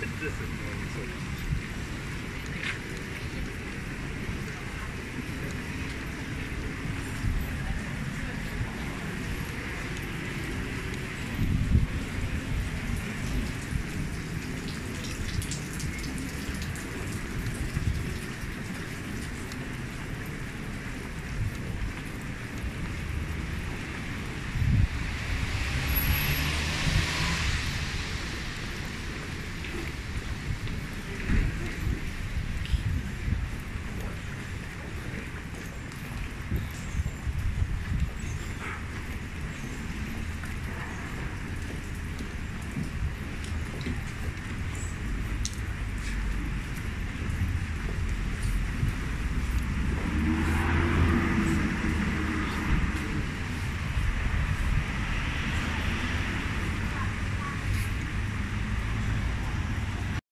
this is annoying.